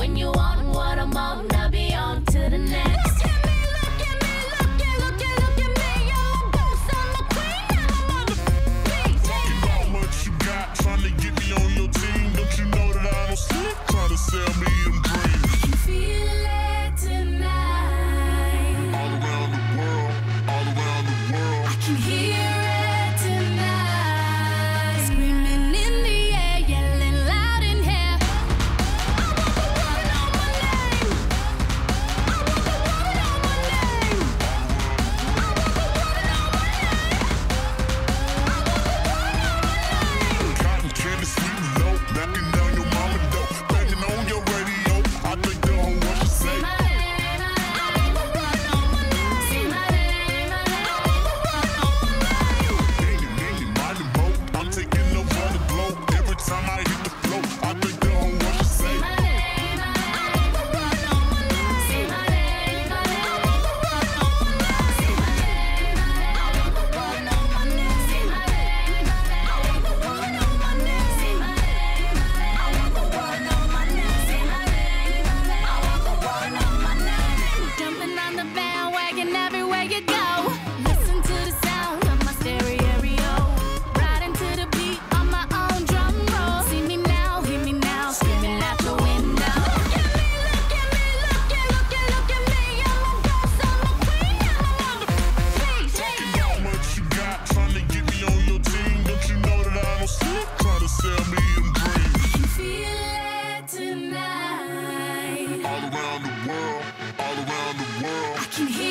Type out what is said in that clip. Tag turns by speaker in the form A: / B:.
A: When you want what I'm on, I'll be on to the next.
B: sell me dreams.
A: You feel it tonight.
B: All around the world, all around the world.
A: I can hear